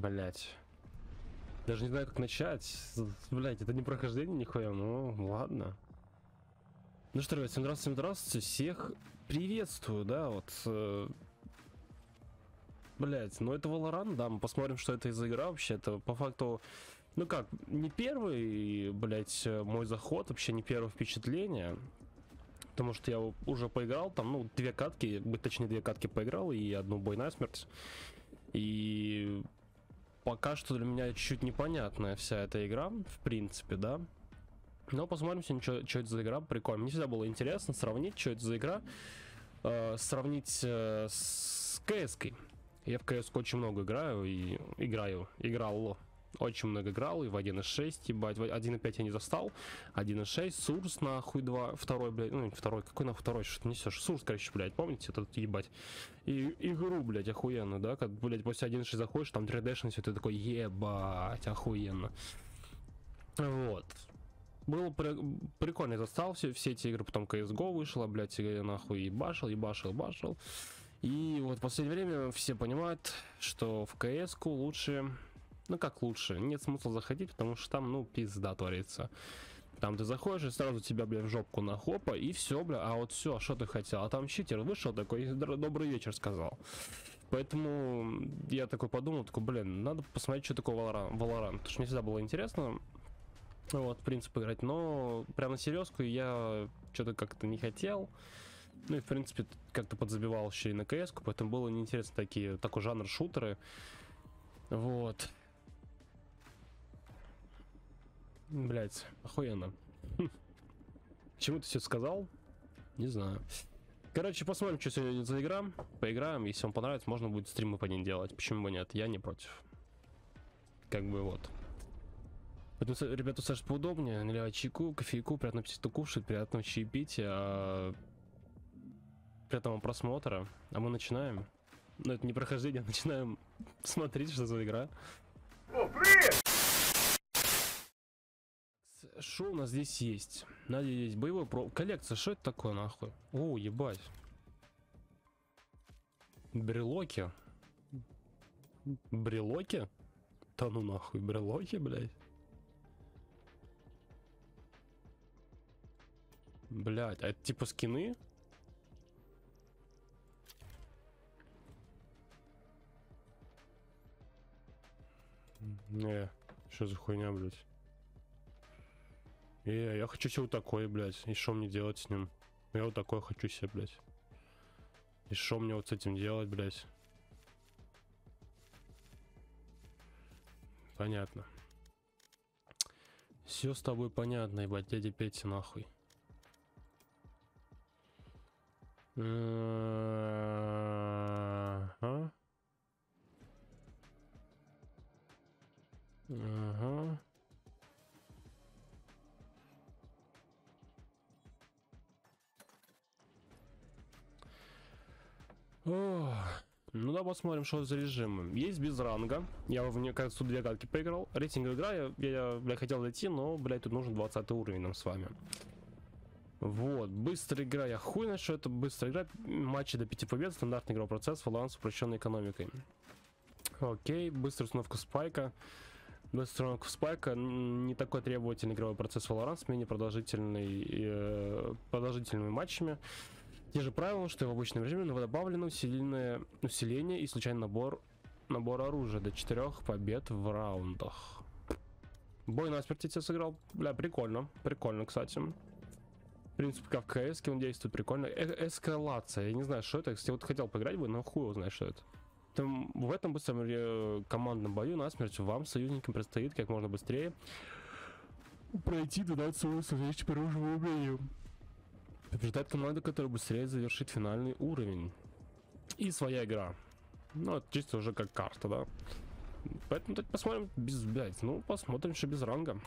Блять. Даже не знаю, как начать. Блять, это не прохождение нихуя, ну ладно. Ну что, ребят, всем здравствуйте, здравствуйте, всех приветствую, да, вот. Э, Блять, ну это Valorant, да, мы посмотрим, что это за игра вообще. Это по факту, ну как, не первый, блять, мой заход, вообще не первое впечатление. Потому что я уже поиграл, там, ну, две катки, точнее, две катки поиграл и одну бой на смерть. И пока что для меня чуть-чуть непонятная вся эта игра, в принципе, да. Но посмотрим что, что это за игра. Прикольно. Мне всегда было интересно сравнить, что это за игра. Э, сравнить э, с кс -кой. Я в CS очень много играю и играю. Играл очень много играл, и в 1.6, ебать, 1.5 я не застал, 1.6, Сурс, нахуй, 2, второй, блядь, ну, второй, какой нахуй второй, что ты несешь, Сурс, короче, блядь, помните, этот, ебать, и игру, блядь, охуенно, да, как, блядь, после 1.6 заходишь, там 3D все, ты такой, ебать, охуенно, вот, было при прикольно, я застал все, все эти игры, потом CSGO вышла, блядь, я нахуй ебашил, ебашил, ебашил, и вот в последнее время все понимают, что в КС-ку лучше ну как лучше? Нет смысла заходить, потому что там, ну, пизда творится. Там ты заходишь и сразу тебя, бля, в жопку на хопа, и все, бля, а вот все, что ты хотел? А там читер вышел такой, добрый вечер сказал. Поэтому я такой подумал, такой, блин, надо посмотреть, что такое Valorant, Valorant потому что мне всегда было интересно, вот, в принципе, играть, но прямо на серьезку я что-то как-то не хотел, ну и, в принципе, как-то подзабивал еще и на кс поэтому было неинтересно такие, такой жанр шутеры, вот, Блять, охуенно. Чему ты все сказал? Не знаю. Короче, посмотрим, что сегодня за игра. Поиграем. Если вам понравится, можно будет стримы по ней делать. Почему бы нет? Я не против. Как бы вот. Поэтому, ребята, Саш, поудобнее. Наливать чайку, кофейку, приятно аппетитно кушать, приятного чаепития. А... Приятного просмотра. А мы начинаем. Ну, это не прохождение, а начинаем смотреть, что за игра. О, привет! Что у нас здесь есть? Надеюсь, боевой про... Коллекция, что это такое, нахуй? О, ебать. Брелоки? Брелоки? Да ну нахуй, брелоки, блядь. Блять, а это типа скины? Не, что за хуйня, блядь? И я хочу себе вот такой, блядь. И что мне делать с ним? Я вот такой хочу себе, блядь. И что мне вот с этим делать, блядь? Понятно. Все с тобой понятно, ебать, дядя Петя, нахуй. Ага. Ага. Ох. Ну да, посмотрим, что за режим. Есть без ранга. Я мне кажется, две катки поиграл. Рейтинг игра, я, я, бля, хотел зайти, но, блядь, тут нужен 20 уровень нам с вами. Вот, быстрая игра, я хуй на что это быстрая игра. Матчи до 5 побед, стандартный игровой процесс, баланс упрощенной экономикой. Окей, быстрая установка спайка. Быстрая установка спайка, не такой требовательный игровой процесс Valorant с менее продолжительный, э, продолжительными матчами. Те же правила, что и в обычном режиме, но добавлено усиленное усиление и случайный набор, набор оружия до 4 побед в раундах. Бой на смерти тебе сыграл. Бля, прикольно. Прикольно, кстати. В принципе, как в КС он действует прикольно. Э эскалация. Я не знаю, что это. Если вот хотел поиграть бы, но хуй узнать, что это. Там, в этом быстром э, командном бою на смерть вам, союзникам, предстоит как можно быстрее пройти 12 уровень с первого уровня. Побеждает команда, которая быстрее завершит финальный уровень. И своя игра. Ну, это чисто уже как карта, да. Поэтому так посмотрим без, блядь, ну, посмотрим, что без ранга.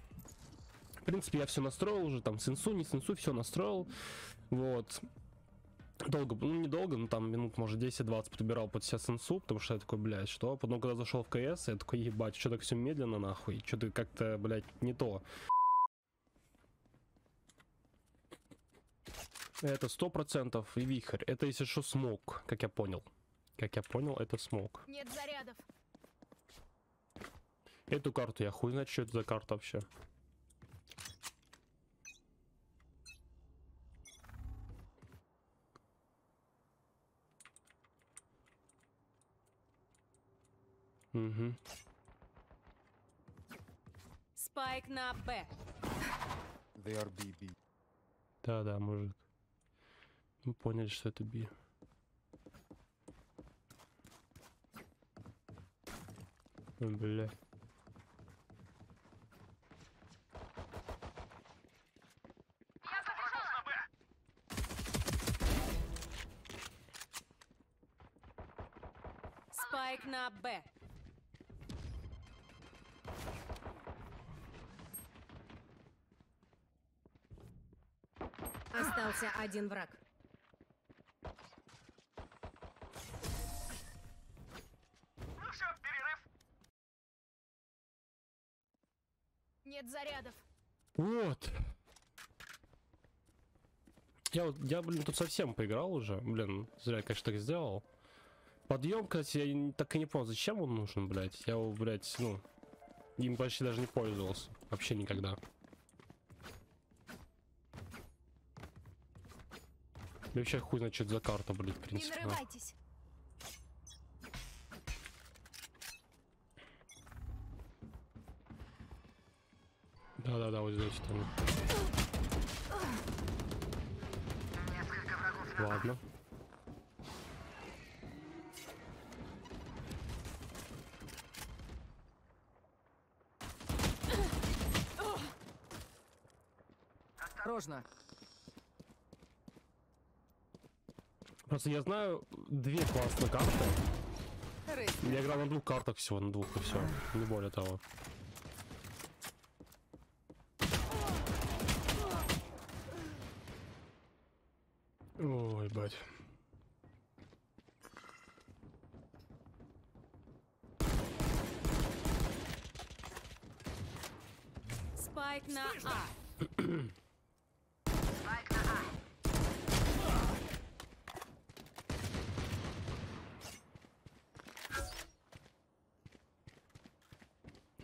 В принципе, я все настроил уже, там, сенсу, не сенсу, все настроил. Вот. Долго, ну, недолго, ну, там, минут, может, 10-20 подбирал под себя сенсу, потому что я такой, блядь, что? Потом, когда зашел в КС, я такой, ебать, что так все медленно, нахуй, что-то как-то, блядь, не то. Это сто процентов и вихрь. Это если что смог, как я понял. Как я понял, это смог. Нет зарядов. Эту карту я хуй знает, что это за карта вообще. Угу. Спайк на Б. They are BB. Да-да, мужик. Мы поняли, что это би. Бля. Спайк на Б. Остался один враг. Нет зарядов. Вот. Я, вот- я, блин, тут совсем поиграл уже. Блин, зря, конечно, так сделал. Подъем, кстати, я не- так и не понял, зачем он нужен, блядь. Я его, блядь, ну, им почти даже не пользовался. Вообще никогда. Я вообще хуй знает, что это за карта, блядь, в Не принципе. да. нарывайтесь. Да-да-да, вот здесь там. Ладно. Осторожно. Просто я знаю две классные карты. Я играл на двух картах всего, на двух и все. Не более того. Ой, бать. Спайк на А.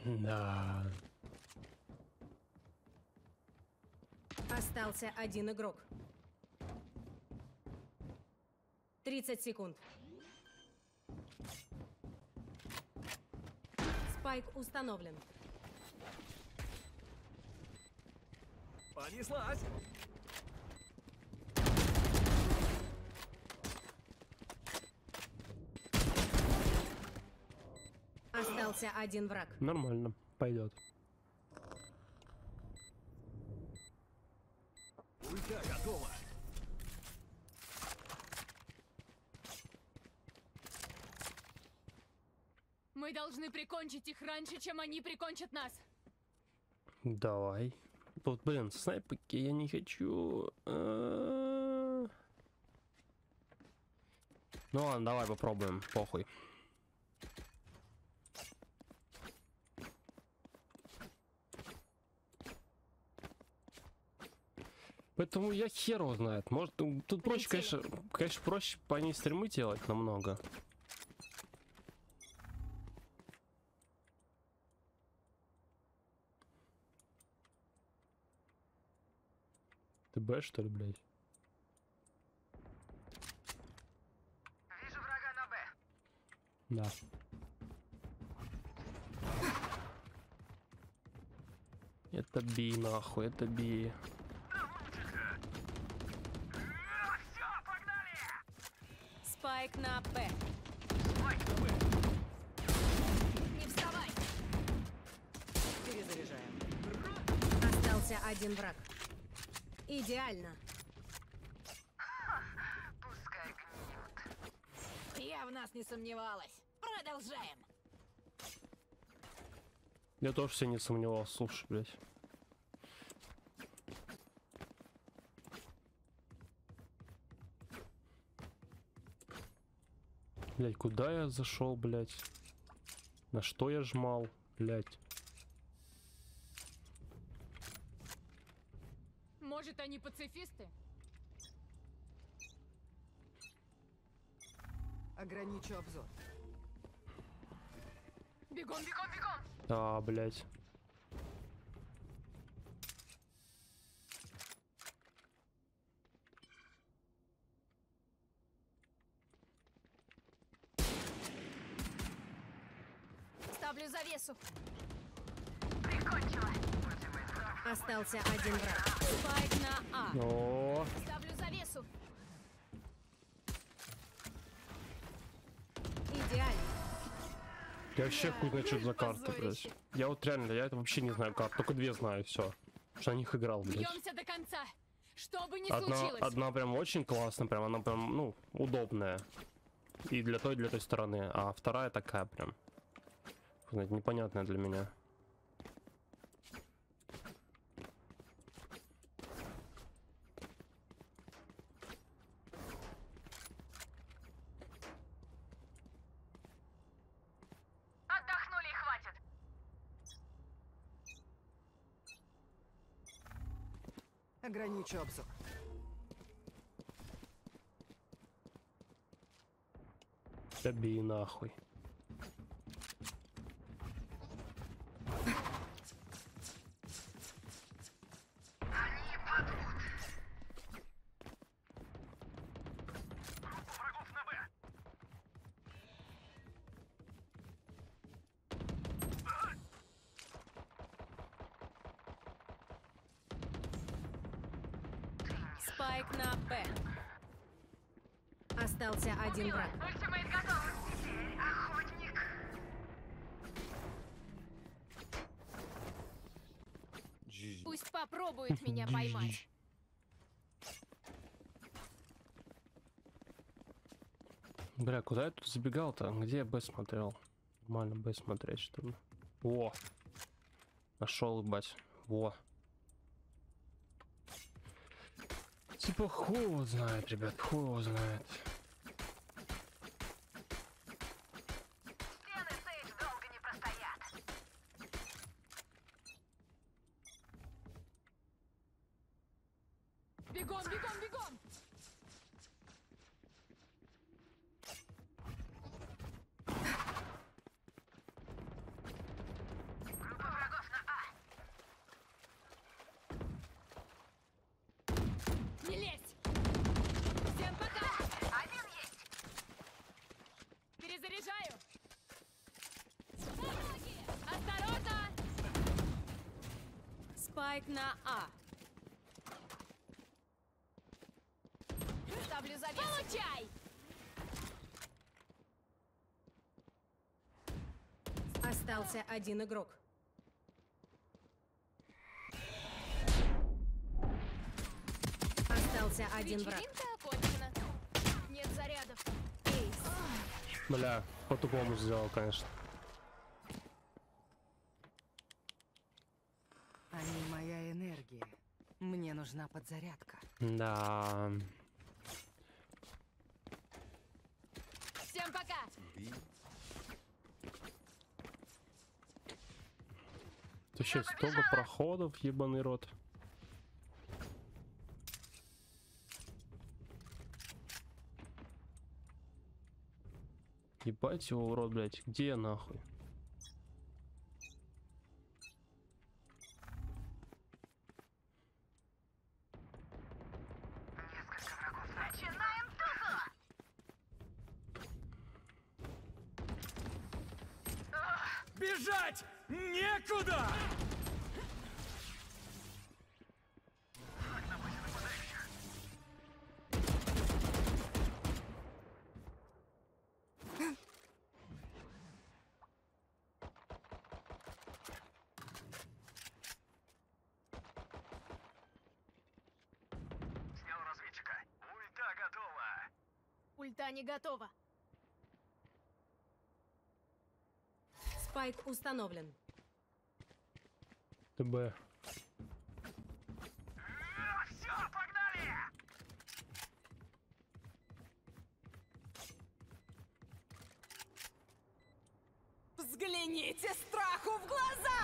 Да. Остался один игрок. 30 секунд. Спайк установлен. Понеслась. Остался один враг. Нормально. Пойдет. Ульта готова. Мы должны прикончить их раньше, чем они прикончат нас. Давай. Вот, блин, снайпики я не хочу. А. Ну ладно, давай попробуем. Похуй. Поэтому я хер его знает. Может, тут проще, конечно, конечно, проще по ней стримы делать намного. Ты Б, что ли, блядь? Вижу врага на Б. Да. Это би, нахуй, это би. Спайк на Б. Не вставай! Перезаряжаем. Остался один враг. Идеально. Пускай гниют. Я в нас не сомневалась. Продолжаем. Я тоже все не сомневался, слушай, блядь. Блять, куда я зашел, блять? На что я жмал, блять? Может, они пацифисты? Ограничу обзор. Бегом, бегом, бегом! Да, блять. Завесу. Прикончила. Остался один враг. Спайк на А. О, Ставлю завесу. Идеально. я вообще хуй знает, что за карта, блядь. Я вот реально, я это вообще не знаю карт, только две знаю, все. Что на них играл, блядь. Бьемся до конца. Что бы ни Одна, случилось. одна прям очень классная, прям она прям, ну, удобная. И для той, и для той стороны. А вторая такая прям, знаете, непонятная для меня. Отдохнули и хватит. Ограничу обзор. Доби нахуй. Spike на Б. Остался один враг. Ultimate готов. Теперь охотник. Пусть попробует меня поймать. Бля, куда я тут забегал-то? Где я Б смотрел? Нормально Б смотреть, что ли? Во! Нашел, ебать. Во. Хуй его знает, ребят, хуй его знает. Стены Сейдж долго не простоят. Бегом, бегом, бегом! Группа врагов на А. Не лезь! Всем пока! Один есть. Перезаряжаю! Помоги! Осторожно! Спайк на А. Ставлю завесу. Получай! Остался один игрок. Остался один враг. Окончена. Нет зарядов. Эйс. Бля, по-тупому сделал, конечно. Они моя энергия. Мне подзарядка. Да. Всем пока! Ты вообще столько проходов, ебаный рот. Ебать его в рот, блядь. Где я нахуй? Бежать некуда! Снял разведчика. Ульта готова. Ульта не готова. Спайк установлен. ТБ. Все, погнали. Взгляните страху в глаза!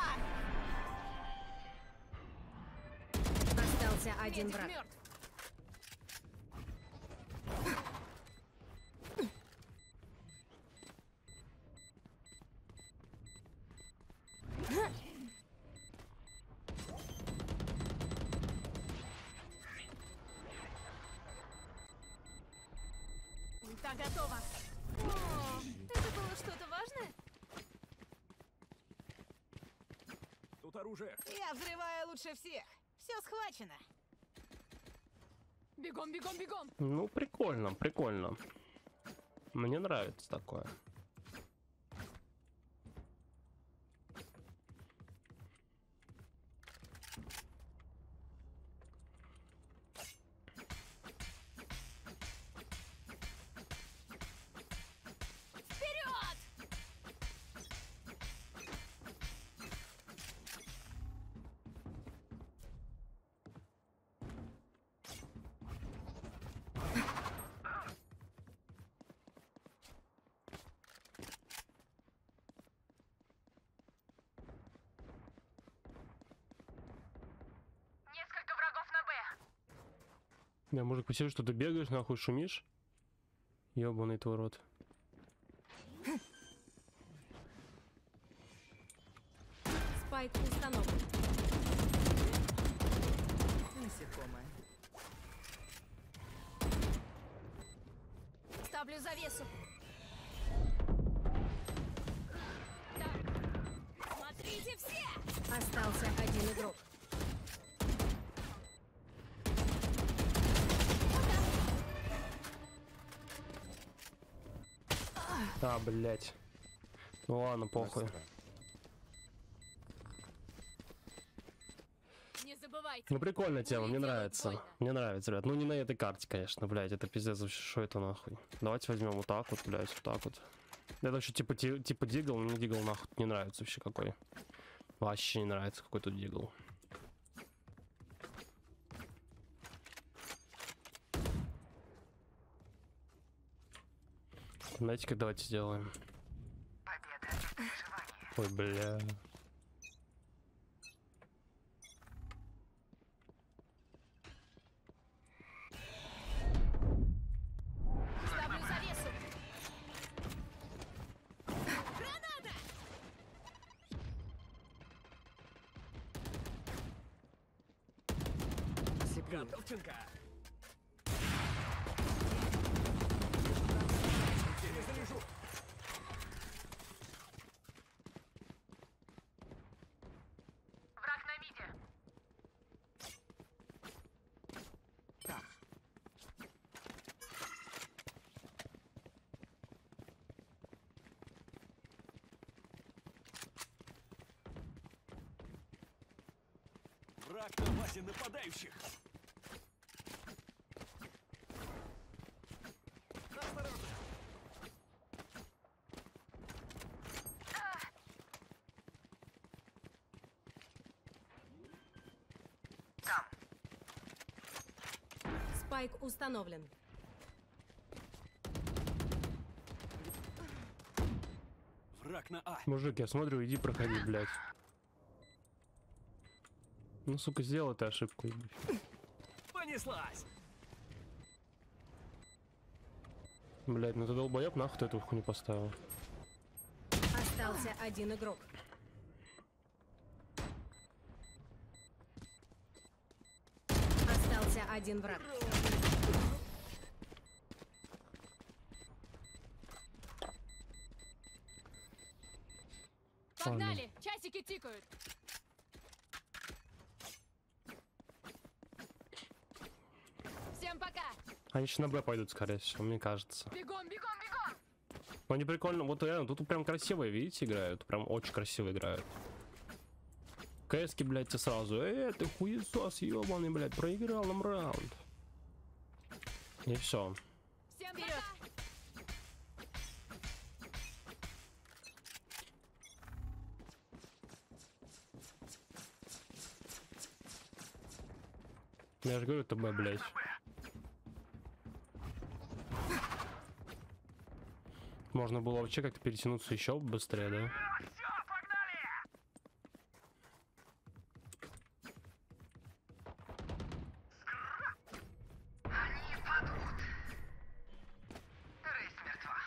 Остался один враг. мертв. Готова. О, это было что-то важное? Тут оружие. Я взрываю лучше всех. Все схвачено. Бегом, бегом, бегом. Ну, прикольно, прикольно. Мне нравится такое. Я, мужик, посижу, что ты бегаешь, нахуй шумишь? Ёбаный твой рот. Спайк установлен. Насекомое. Ставлю завесу. Так. Смотрите все! Остался один игрок. А, блять. Ну ладно, похуй. Настра. Не забывайте. Ну прикольная тема, мне нравится. больно. Мне нравится, ребят. Ну не на этой карте, конечно, блядь, это пиздец вообще, что это нахуй. Давайте возьмем вот так вот, блядь, вот так вот. Это вообще типа, ти- типа дигл, мне дигл нахуй не нравится вообще какой. Вообще не нравится какой тут дигл. Знаете, как давайте сделаем? Ой, бля. Готовченко. Базе нападающих. Осторожно. Спайк установлен. Враг на А. Мужик, я смотрю, иди проходи, блядь. Ну, сука, сделай ты ошибку. Понеслась. Блядь, ну ты долбоеб, нахуй ты эту хуйню поставил. Остался один игрок. Остался один враг. Погнали! Часики тикают. Всем пока! Они еще на Б пойдут, скорее всего, мне кажется. Бегом, бегом, бегом! Но они прикольно, вот реально, тут прям красивые, видите, играют. Прям очень красиво играют. КСки, блядь, тебе сразу. Э, ты хуесос ебаный, блядь, проиграл нам раунд. И все. Всем Вперед! пока! Я же говорю, это Б, блядь. Можно было вообще как-то перетянуться еще быстрее, да? Все, погнали! Они падут. Рейс мертва.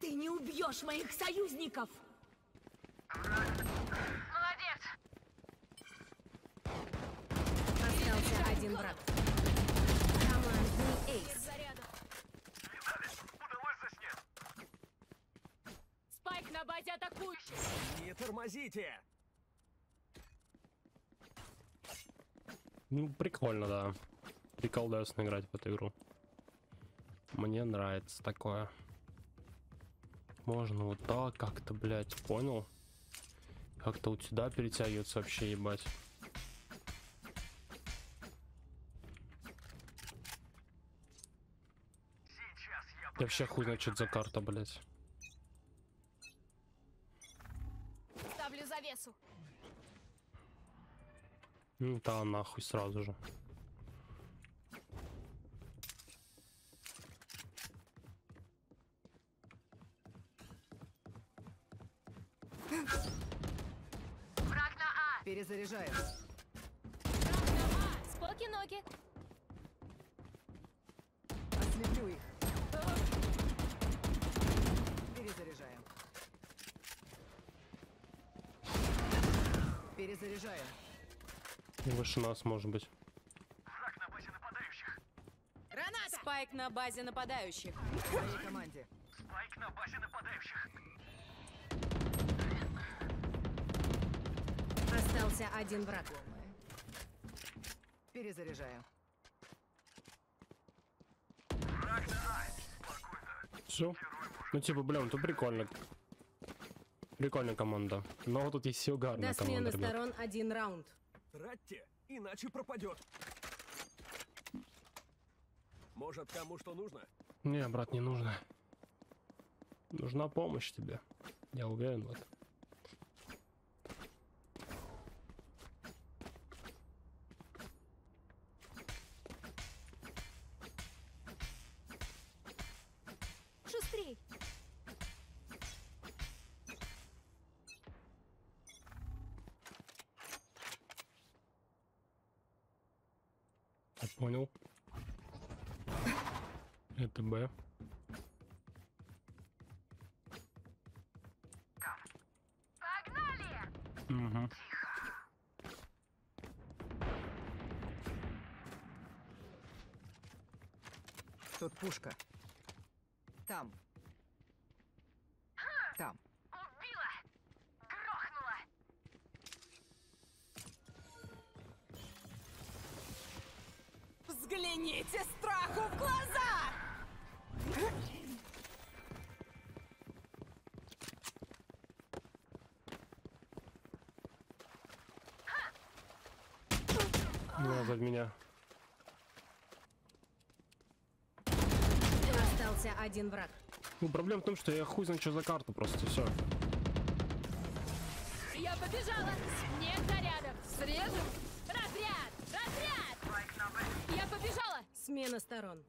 Ты не убьешь моих союзников! Молодец! Остался один враг. Эйс. Спайк на базе атакующих! Не тормозите! Ну, прикольно, да. Приколдесно играть в эту игру. Мне нравится такое. Можно вот так как-то, блядь, понял? Как-то вот сюда перетягиваться вообще, ебать. Я вообще хуй знает, что это за карта, блядь. Ставлю завесу. Ну, да, нахуй сразу же. враг на А. Перезаряжаю. Споки-ноги. Ослеплю их. Перезаряжаю. Выше нас, может быть. Враг на базе нападающих. Спайк на базе нападающих. В своей команде. Спайк на базе нападающих. Остался один враг. Перезаряжаю. Враг на А. Спокойно. Все. Ну, типа, блин, тут прикольно. Прикольная команда. Но тут есть и угарная До команда, смены ребят. сторон один раунд. Тратьте, иначе пропадет. Может, кому что нужно? Не, брат, не нужно. Нужна помощь тебе. Я уверен в этом. Шустрей. Я понял. Это Б. Погнали! Угу. Тут пушка. Там. Там. Убила! Грохнула! Взгляните страху в глаза! Не надо в меня. Остался один враг. Ну, проблема в том, что я хуй знаю, что за карта просто, все. Я побежала! Снег зарядом! Срежем! Разряд! Разряд! Я побежала! Смена сторон.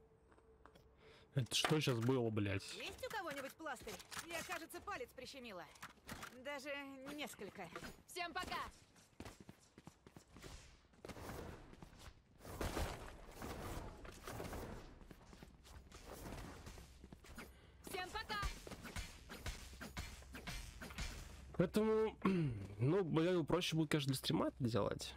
Это что сейчас было, блядь? Есть у кого-нибудь пластырь? Я, кажется, палец прищемила. Даже несколько. Всем пока! Поэтому, ну, бля, проще будет, конечно, для стрима это делать.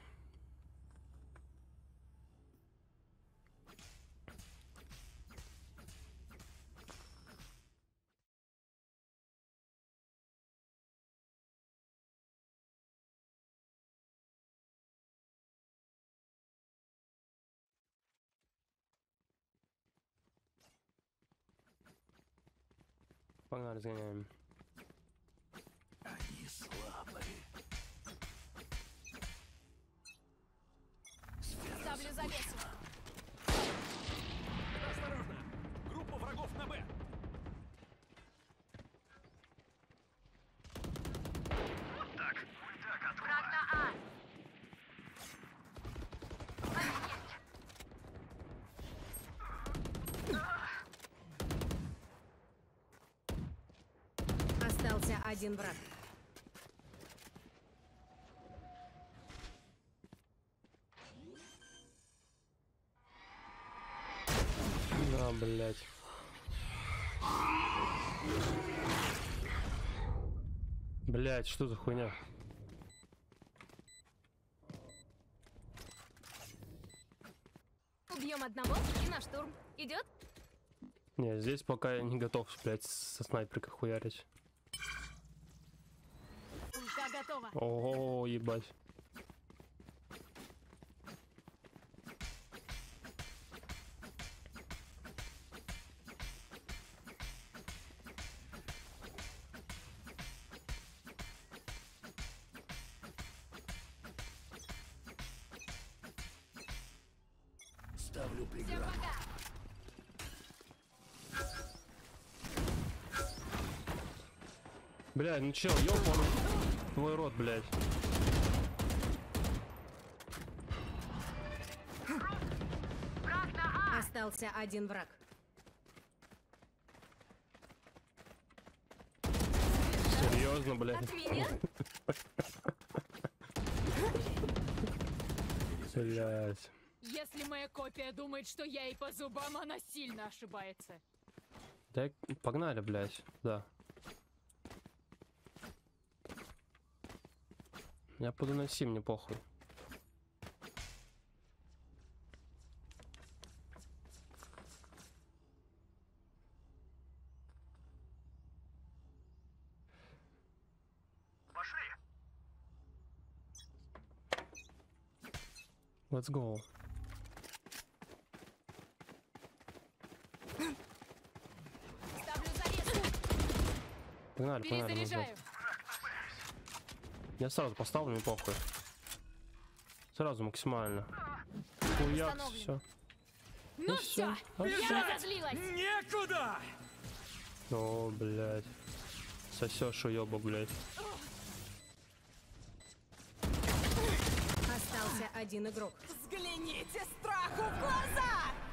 Погнали, сгоняем. Они слабые. Ставлю завесу. Осторожно! Группа врагов на Б. Так, ульта готова. Враг на А. Есть. Остался один враг. Да, блядь. Блядь, что за хуйня? Убьем одного и на штурм. Идет? Не, здесь пока я не готов, блядь, со снайперкой хуярить. Готова. Ого, ебать. Ставлю преграду. Бля, ну чел, ёбаный твой рот, блядь. Остался один враг. Серьезно, блядь. От меня? Блядь. Если моя копия думает, что я ей по зубам, она сильно ошибается. Да, погнали, блядь, да. Я буду сим, мне похуй. Пошли. Let's go. Ставлю. Погнали, погнали. назад. Я сразу поставлю, мне похуй. Сразу максимально. Хуяк, все. Ну всё. все, А я разозлилась. Некуда! О, блядь. Сосешь уебок, блядь. Остался один игрок. Взгляните страху в глаза!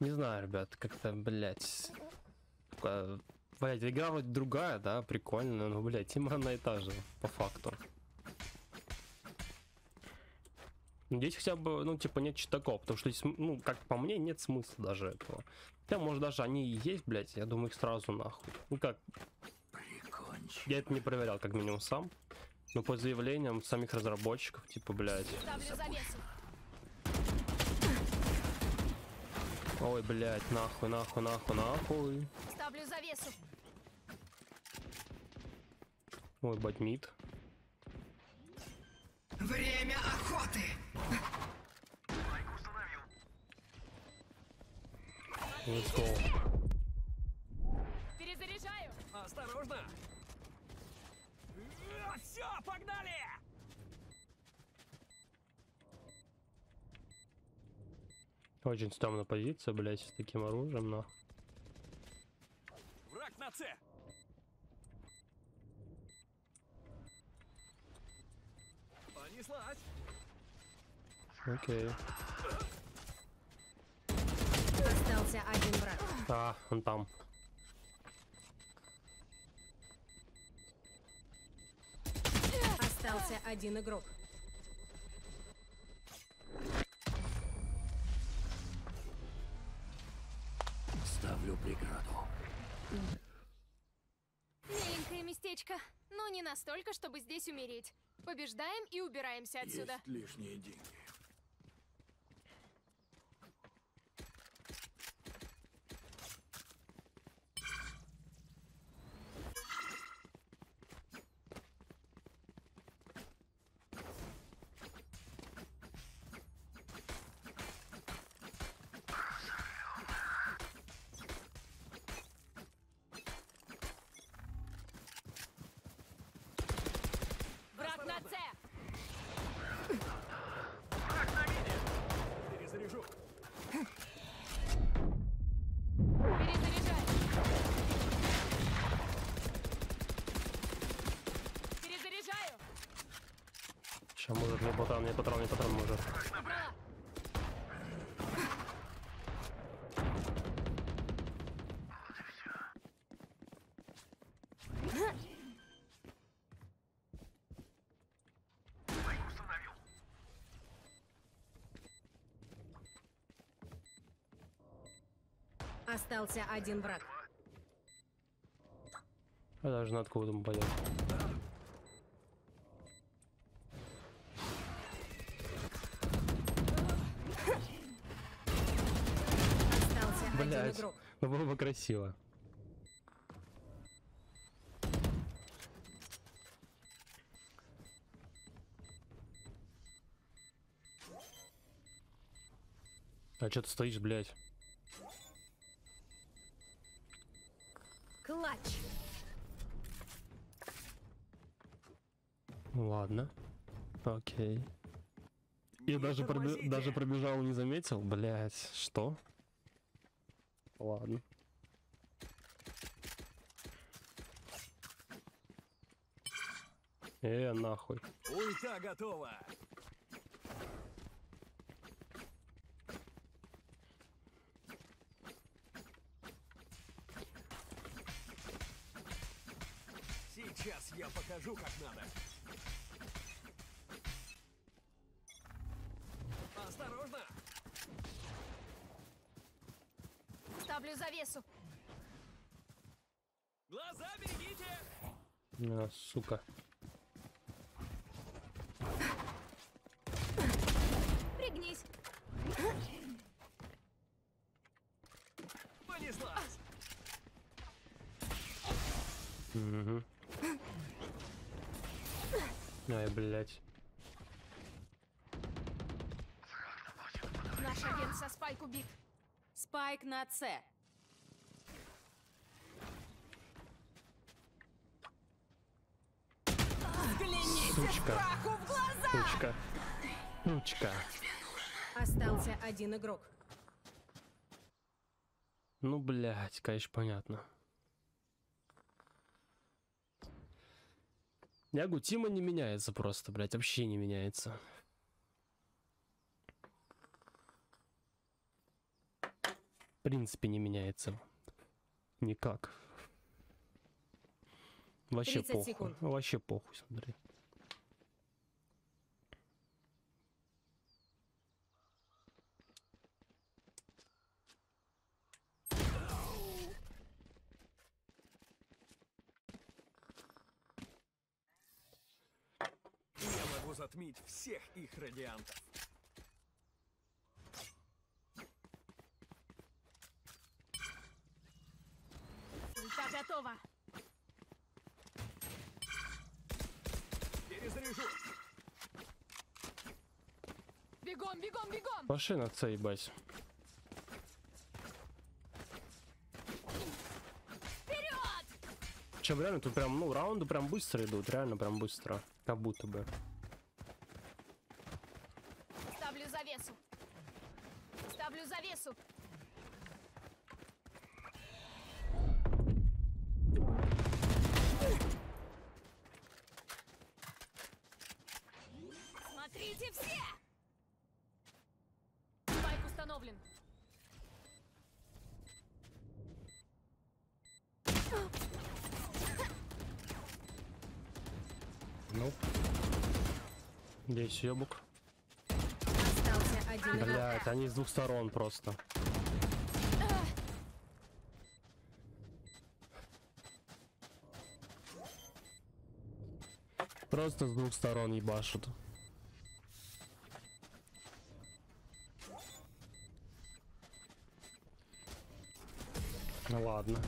Не знаю, ребят, как-то, блядь. Блядь, игра вроде другая, да, прикольная, но, блядь, тема одна и та же, по факту. Здесь хотя бы, ну, типа, нет читаков, потому что, здесь, ну, как по мне, нет смысла даже этого. Хотя, может, даже они и есть, блядь, я думаю, их сразу нахуй. Ну, как, Прикончи. я это не проверял, как минимум, сам. Но по заявлениям самих разработчиков, типа, блядь, Ставлю завесу. Ой, блядь, нахуй, нахуй, нахуй, нахуй. Ставлю завесу. Ой, батмит. Время охоты! Let's go. Перезаряжаю. Осторожно! Все, погнали! Очень стрёмная позиция, блядь, с таким оружием, нахуй. Враг на С! Понеслась! Окей. Остался один враг. А, он там. Остался один игрок. Ставлю преграду. Миленькое местечко. Но не настолько, чтобы здесь умереть. Побеждаем и убираемся отсюда. Есть лишние деньги. Враг на С. Враг на мине. Перезаряжу. Перезаряжаю. Перезаряжаю. Сейчас может мне патрон, мне патрон, мне патрон может. Убрала. Лайк установил. Остался один враг. А даже на откуда мы пойдем. Блять, ну было бы красиво. А что ты стоишь, блядь? Даже, пробежал, не заметил? Блять, что? Ладно. Э, нахуй. Ульта готова. Сейчас я покажу, как надо. Завесу. Глаза берегите! А, сука. Пригнись. Понеслась! Угу. Ай, блять. Наш агент со спайк убит. Спайк на С. Сучка. Сучка. Сучка. Остался один игрок. Ну, блять, конечно, понятно. Я говорю, Тима не меняется просто, блять, вообще не меняется. В принципе, не меняется. Никак. Вообще 30 похуй. секунд. Вообще похуй, смотри. Затмить всех их радиантов. Ульта готова. Перезаряжу. Бегом, бегом, бегом. Пошли на С, ебать. Чем реально тут прям, ну, раунды прям быстро идут, реально прям быстро. Как будто бы. Ставлю завесу. Ставлю завесу. Смотрите все! Спайк установлен. Ну. Здесь игрок. Блять, они с двух сторон просто. Просто с двух сторон ебашут. Ну ладно.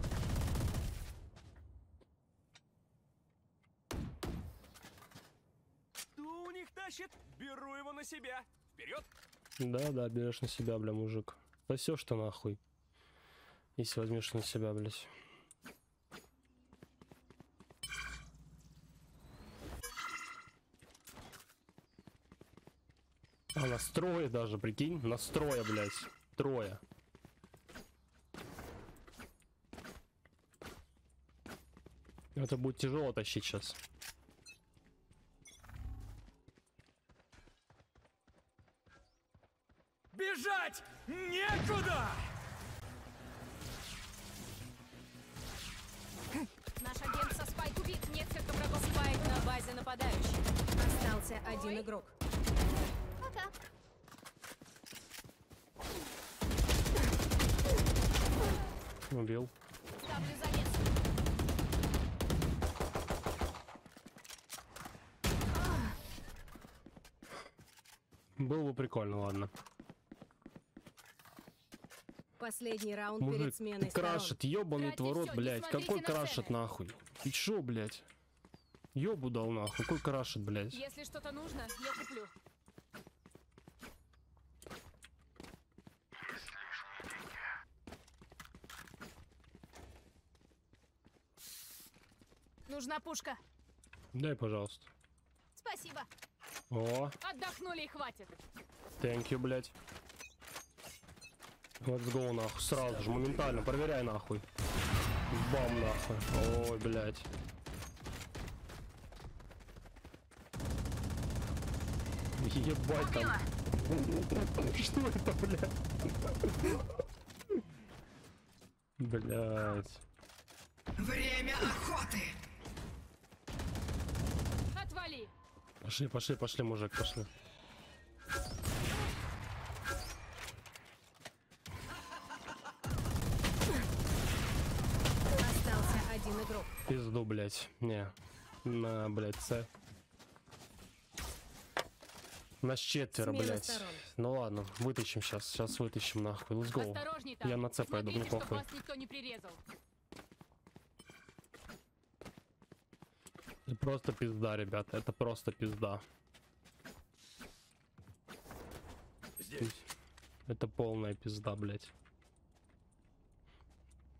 Кто у них тащит? Беру его на себя. Вперед! Да, да, берешь на себя, бля, мужик. Да все, что нахуй. Если возьмешь на себя, блядь. А, настроя даже, прикинь, настроя, блядь. Трое. Это будет тяжело тащить сейчас. Игрок. Пока. Убил. Было бы прикольно, ладно. Последний раунд Мужик, перед сменой крашет, ебаный твой рот, блядь. Какой цены. нахуй? Ты чё, блядь? Ёбу дал нахуй, какой крашет, блядь? Если что-то нужно, я куплю. Нужна пушка. Дай, пожалуйста. Спасибо. О, Отдохнули и хватит. thank you, блядь. Let's go, нахуй, сразу же, моментально, проверяй, нахуй. Бам, нахуй. Ой, блядь. Ебать там. Что это, блядь? Блядь. Время охоты! Отвали. Пошли, пошли, пошли, мужик, пошли. Остался один игрок. Пизду, блядь. Не. На, блядь, С. Нас четверо, Смена блядь. сторон. Ну ладно, вытащим сейчас. Сейчас вытащим нахуй. Let's go. Я на С пойду, мне похуй. вас никто не прирезал. Это просто пизда, ребята. Это просто пизда. Это полная пизда, блядь.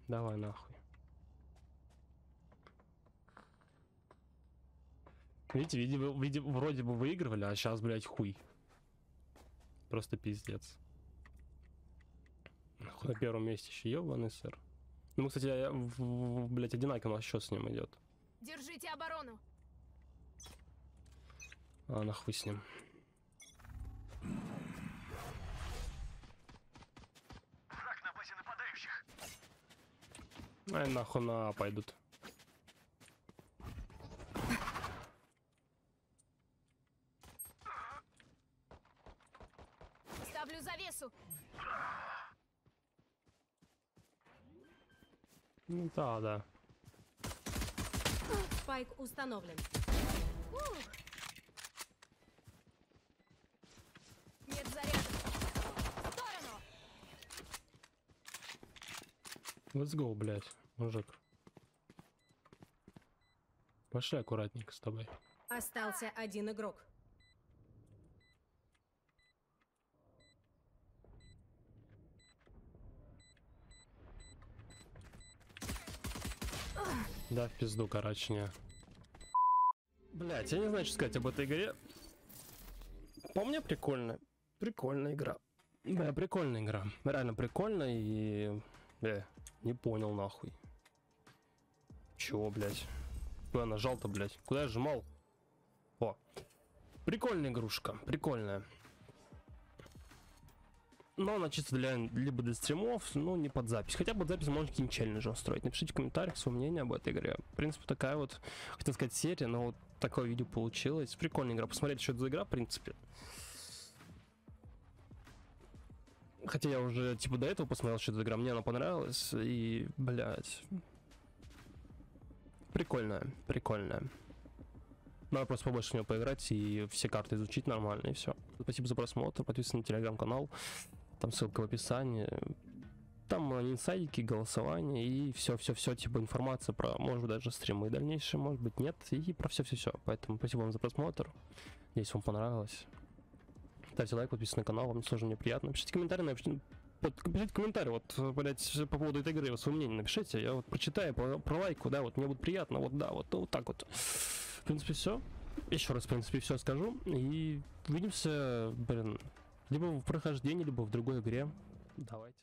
Давай нахуй. Видите, видимо, видимо, вроде бы выигрывали, а сейчас, блядь, хуй. Просто пиздец. Нахуй На первом месте еще ебаный сыр. Ну, кстати, я- в- в- блядь, одинаково у нас счет с ним идет. Держите оборону. А, нахуй с ним. Враг на базе нападающих. Ай, нахуй на А пойдут. Ставлю завесу. Ну, Да, да. Спайк установлен. Нет заряда. В сторону. Let's go, блядь, мужик. Пошли аккуратненько с тобой. Остался один игрок. Да, в пизду, короче, не. Блять, я не знаю, что сказать об этой игре. По мне прикольная. Прикольная игра. Бля, прикольная игра. Реально прикольная и... Бля, не понял нахуй. Чего, блядь? Куда нажал-то, блядь? Куда я жмал? О. Прикольная игрушка. Прикольная. Но она чисто для либо для стримов, ну не под запись. Хотя под запись можно какие-нибудь челленджи устроить. Напишите в комментариях свое мнение об этой игре. В принципе, такая вот, хотел сказать, серия, но вот такое видео получилось. Прикольная игра. Посмотреть, что это за игра, в принципе. Хотя я уже, типа, до этого посмотрел, что это за игра. Мне она понравилась. И, блядь. Прикольная, прикольная. Надо просто побольше в нее поиграть и все карты изучить нормально, и все. Спасибо за просмотр, подписывайтесь на телеграм-канал, там ссылка в описании. Там инсайдики, голосование и все-все-все, типа информация про, может быть, даже стримы дальнейшие, может быть, нет, и про все-все-все. Поэтому спасибо вам за просмотр. Надеюсь, вам понравилось. Ставьте лайк, подписывайтесь на канал, вам тоже мне приятно. Пишите комментарии, напишите, вот, пишите комментарий, вот, блядь, по поводу этой игры, вот, свое мнение напишите, я вот прочитаю, про, про лайку, да, вот, мне будет приятно, вот, да, вот, вот так вот. В принципе, все. Еще раз, в принципе, все скажу. И увидимся, блин, либо в прохождении, либо в другой игре. Давайте.